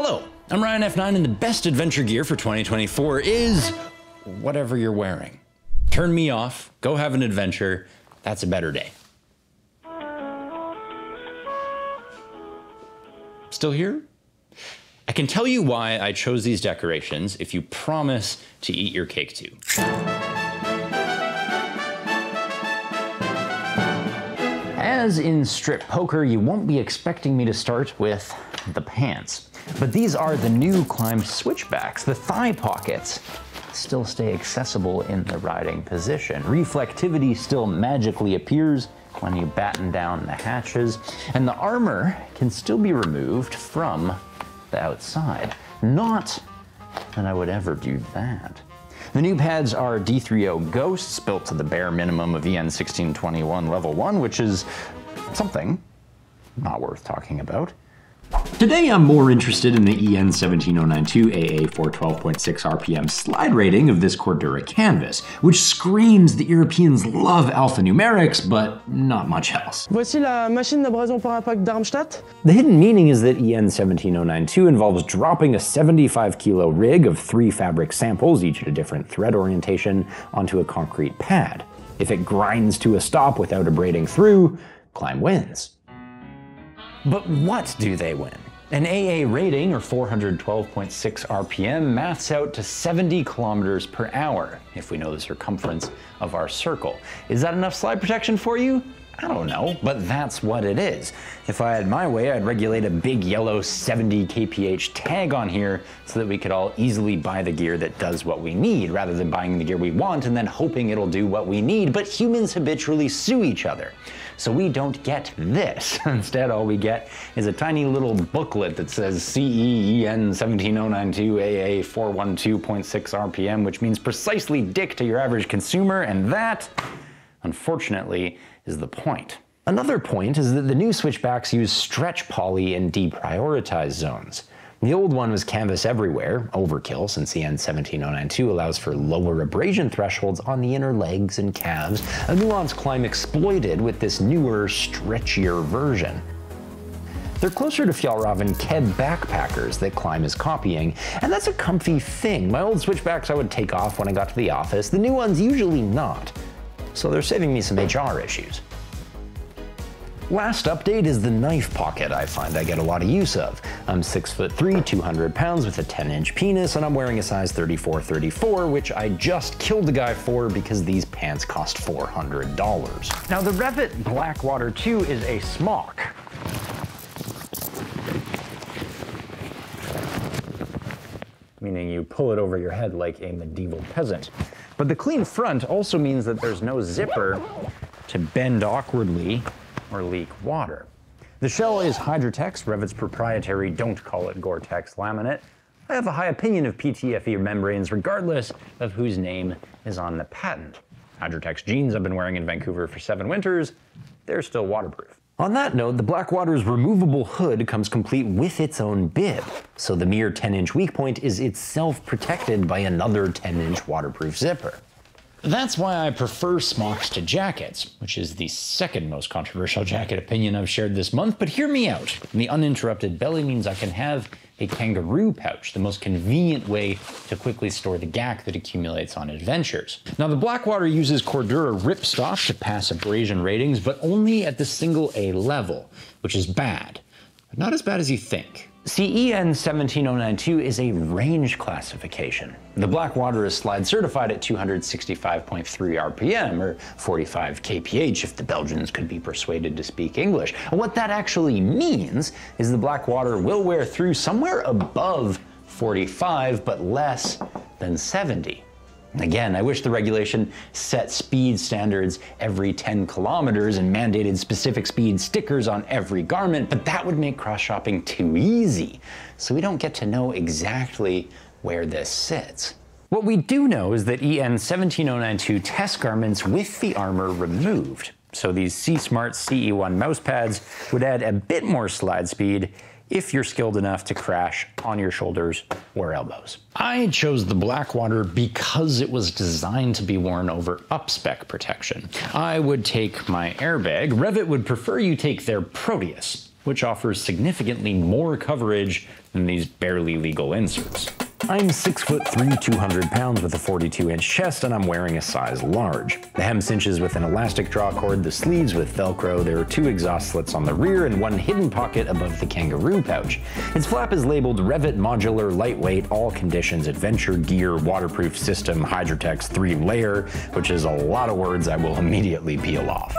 Hello, I'm Ryan F9, and the best adventure gear for 2024 is whatever you're wearing. Turn me off, go have an adventure. That's a better day. Still here? I can tell you why I chose these decorations if you promise to eat your cake too. As in strip poker, you won't be expecting me to start with the pants. But these are the new Klim switchbacks, the thigh pockets still stay accessible in the riding position. Reflectivity still magically appears when you batten down the hatches, and the armor can still be removed from the outside. Not that I would ever do that. The new pads are D3O Ghosts, built to the bare minimum of EN 1621 Level 1, which is something not worth talking about. Today I'm more interested in the EN 17092 AA 412.6 RPM slide rating of this Cordura canvas, which screams that Europeans love alphanumerics, but not much else. Voici la machine d'abrasion par impact d'Armstadt. The hidden meaning is that EN 17092 involves dropping a 75 kilo rig of three fabric samples, each at a different thread orientation, onto a concrete pad. If it grinds to a stop without abrading through, Klim wins. But what do they win? An AA rating, or 412.6 RPM, maths out to 70 kilometers per hour, if we know the circumference of our circle. Is that enough slide protection for you? I don't know, but that's what it is. If I had my way, I'd regulate a big yellow 70 kph tag on here so that we could all easily buy the gear that does what we need, rather than buying the gear we want and then hoping it'll do what we need. But humans habitually sue each other. So we don't get this. Instead, all we get is a tiny little booklet that says CEEN 17092 AA 412.6 RPM, which means precisely dick to your average consumer, and that, unfortunately, is the point. Another point is that the new switchbacks use stretch poly in deprioritized zones. The old one was canvas everywhere, overkill since the EN17092 allows for lower abrasion thresholds on the inner legs and calves, a nuance Klim exploited with this newer, stretchier version. They're closer to Fjällräven Keb backpackers that Klim is copying, and that's a comfy thing. My old switchbacks I would take off when I got to the office, the new ones usually not. So they're saving me some HR issues. Last update is the knife pocket I find I get a lot of use of. I'm 6 foot 3, 200 pounds with a 10 inch penis, and I'm wearing a size 34 34, which I just killed the guy for because these pants cost $400. Now the Rev'IT Blackwater 2 is a smock. Meaning you pull it over your head like a medieval peasant. But the clean front also means that there's no zipper to bend awkwardly or leak water. The shell is Hydrotex, Rev'IT's proprietary don't call it Gore-Tex laminate. I have a high opinion of PTFE membranes regardless of whose name is on the patent. Hydrotex jeans I've been wearing in Vancouver for seven winters, they're still waterproof. On that note, the Blackwater's removable hood comes complete with its own bib, so the mere 10 inch weak point is itself protected by another 10 inch waterproof zipper. That's why I prefer smocks to jackets, which is the second most controversial jacket opinion I've shared this month, but hear me out. The uninterrupted belly means I can have a kangaroo pouch, the most convenient way to quickly store the gack that accumulates on adventures. Now, the Blackwater uses Cordura ripstop to pass abrasion ratings, but only at the single A level, which is bad, but not as bad as you think. CEN 17092 is a range classification. The Blackwater is slide certified at 265.3 RPM, or 45 kph if the Belgians could be persuaded to speak English. And what that actually means is the Blackwater will wear through somewhere above 45, but less than 70. Again, I wish the regulation set speed standards every 10 kilometers and mandated specific speed stickers on every garment, but that would make cross shopping too easy. So we don't get to know exactly where this sits. What we do know is that EN 17092 test garments with the armor removed. So these SEESMART CE1 mouse pads would add a bit more slide speed if you're skilled enough to crash on your shoulders or elbows. I chose the Blackwater because it was designed to be worn over up-spec protection. I would take my airbag, Rev'IT would prefer you take their Proteus, which offers significantly more coverage than these barely legal inserts. I'm 6 foot 3, 200 pounds with a 42 inch chest, and I'm wearing a size large. The hem cinches with an elastic draw cord, the sleeves with Velcro, there are two exhaust slits on the rear, and one hidden pocket above the kangaroo pouch. Its flap is labeled Rev'IT Modular Lightweight All Conditions Adventure Gear Waterproof System Hydrotex 3 Layer, which is a lot of words I will immediately peel off.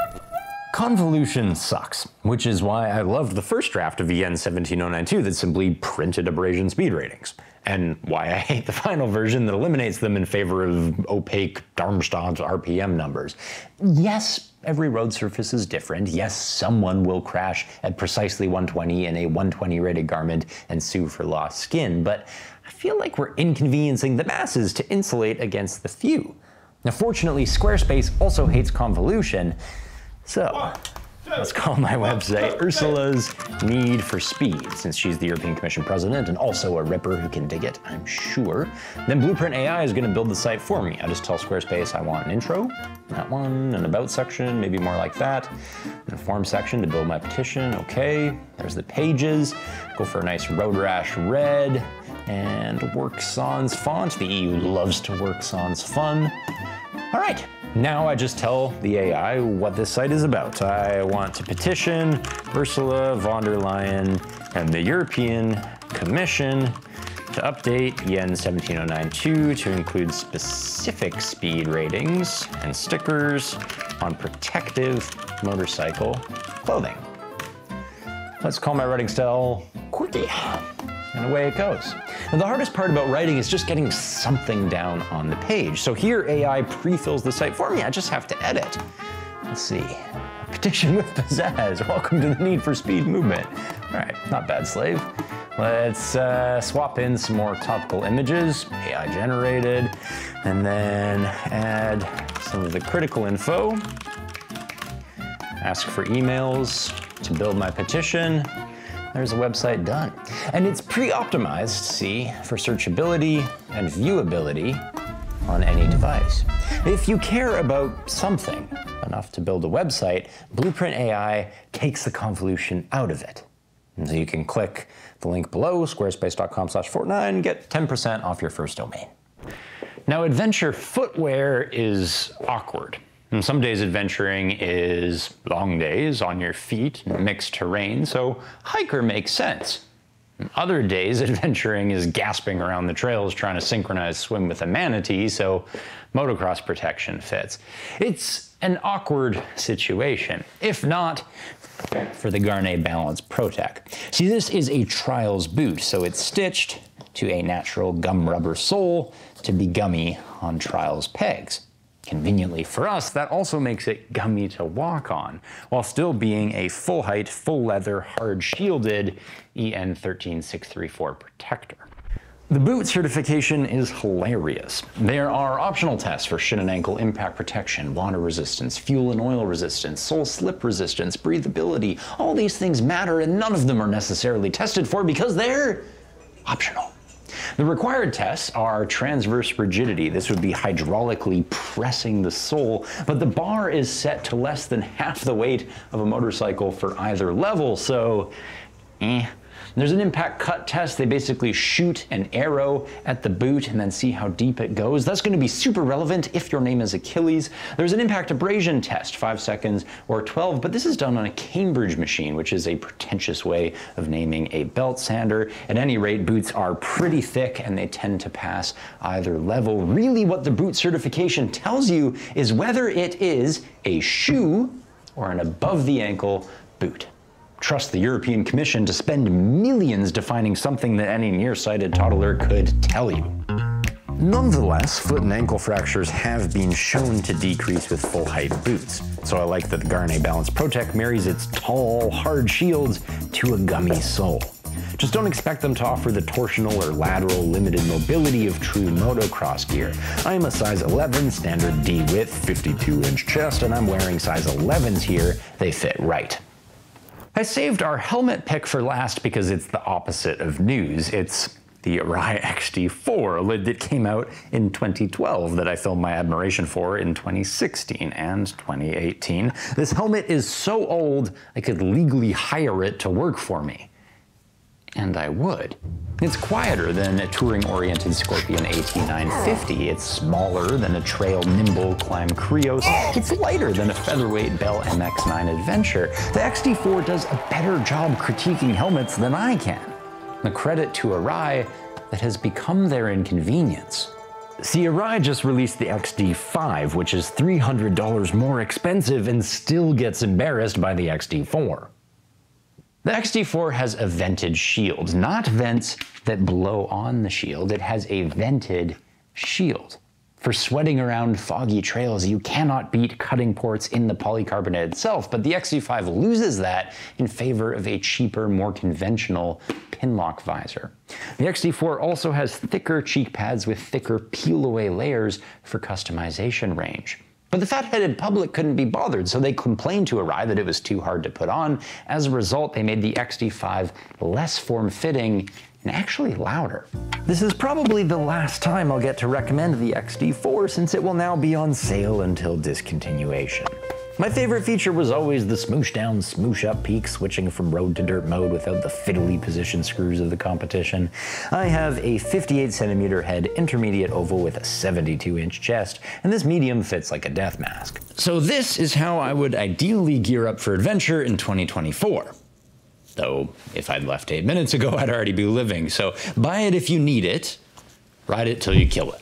Convolution sucks, which is why I loved the first draft of EN 17092 that simply printed abrasion speed ratings and why I hate the final version that eliminates them in favor of opaque Darmstadt RPM numbers. Yes, every road surface is different. Yes, someone will crash at precisely 120 in a 120 rated garment and sue for lost skin, but I feel like we're inconveniencing the masses to insulate against the few. Now, fortunately, Squarespace also hates convolution, so Let's call my website Ursula's Need for Speed, since she's the European Commission president and also a ripper who can dig it, I'm sure. Then Blueprint AI is going to build the site for me. I just tell Squarespace I want an intro, that one, an about section, maybe more like that, a form section to build my petition. Okay, there's the pages. Go for a nice road rash red and work sans font. The EU loves to work sans fun. All right, now I just tell the AI what this site is about. I want to petition Ursula von der Leyen and the European Commission to update EN 17092 to include specific speed ratings and stickers on protective motorcycle clothing. Let's call my writing style quirky. And away it goes. Now, the hardest part about writing is just getting something down on the page. So here AI pre-fills the site for me. I just have to edit. Let's see. Petition with pizzazz. Welcome to the Need for Speed movement. All right, not bad, slave. Let's uh, swap in some more topical images, AI generated, and then add some of the critical info. Ask for emails to build my petition. There's a website done. And it's pre-optimized, see, for searchability and viewability on any device. If you care about something enough to build a website, Blueprint AI takes the convolution out of it. And so you can click the link below, squarespace.com slash FortNine, get 10% off your first domain. Now, adventure footwear is awkward. And some days adventuring is long days on your feet, mixed terrain, so hiker makes sense. Other days adventuring is gasping around the trails trying to synchronize swim with a manatee, so motocross protection fits. It's an awkward situation, if not for the Gaerne Balance Pro-Tech. See, this is a trials boot, so it's stitched to a natural gum rubber sole to be gummy on trials pegs. Conveniently for us, that also makes it gummy to walk on, while still being a full height, full leather, hard shielded EN 13634 protector. The boot certification is hilarious. There are optional tests for shin and ankle impact protection, water resistance, fuel and oil resistance, sole slip resistance, breathability. All these things matter and none of them are necessarily tested for because they're optional. The required tests are transverse rigidity. This would be hydraulically pressing the sole, but the bar is set to less than half the weight of a motorcycle for either level, so eh. There's an impact cut test. They basically shoot an arrow at the boot and then see how deep it goes. That's going to be super relevant if your name is Achilles. There's an impact abrasion test, five seconds or 12, but this is done on a Cambridge machine, which is a pretentious way of naming a belt sander. At any rate, boots are pretty thick and they tend to pass either level. Really, what the boot certification tells you is whether it is a shoe or an above the ankle boot trust the European Commission to spend millions defining something that any nearsighted toddler could tell you. Nonetheless, foot and ankle fractures have been shown to decrease with full height boots. So I like that the Gaerne Balance Pro-Tech marries its tall, hard shields to a gummy sole. Just don't expect them to offer the torsional or lateral limited mobility of true motocross gear. I am a size 11 standard D width, 52 inch chest, and I'm wearing size 11s here. They fit right. I saved our helmet pick for last because it's the opposite of news. It's the Arai XD4, a lid that came out in 2012 that I filmed my admiration for in 2016 and 2018. This helmet is so old, I could legally hire it to work for me. And I would. It's quieter than a touring-oriented Scorpion AT950. It's smaller than a trail nimble Klim Krios. It's lighter than a featherweight Bell MX-9 Adventure. The XD4 does a better job critiquing helmets than I can. The credit to Arai that has become their inconvenience. See, Arai just released the XD5, which is $300 more expensive and still gets embarrassed by the XD4. The XD4 has a vented shield, not vents that blow on the shield. It has a vented shield. For sweating around foggy trails, you cannot beat cutting ports in the polycarbonate itself, but the XD5 loses that in favor of a cheaper, more conventional pinlock visor. The XD4 also has thicker cheek pads with thicker peel-away layers for customization range. But the fat-headed public couldn't be bothered, so they complained to Arai that it was too hard to put on. As a result, they made the XD5 less form-fitting and actually louder. This is probably the last time I'll get to recommend the XD4 since it will now be on sale until discontinuation. My favorite feature was always the smoosh down, smoosh up peak, switching from road to dirt mode without the fiddly position screws of the competition. I have a 58 centimeter head intermediate oval with a 72 inch chest, and this medium fits like a death mask. So this is how I would ideally gear up for adventure in 2024. Though, if I'd left eight minutes ago, I'd already be living. So buy it if you need it, ride it till you kill it.